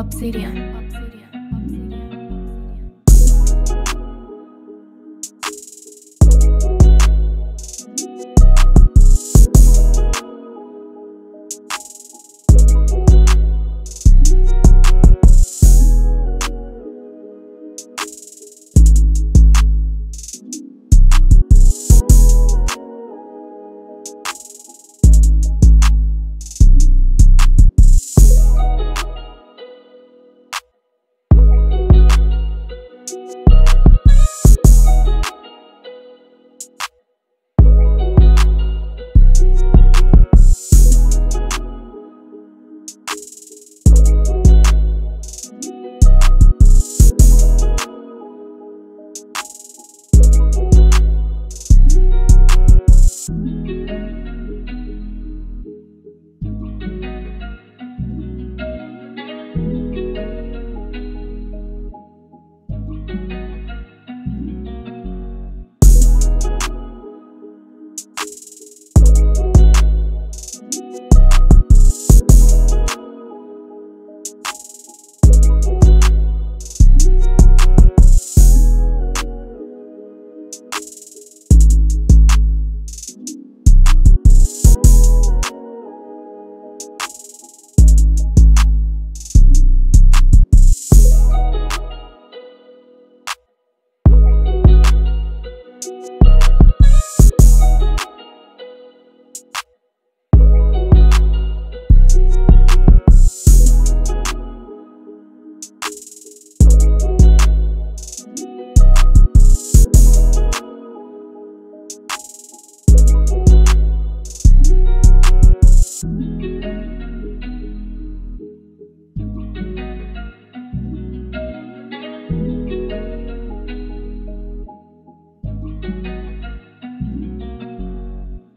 Obsidian. Obsidian.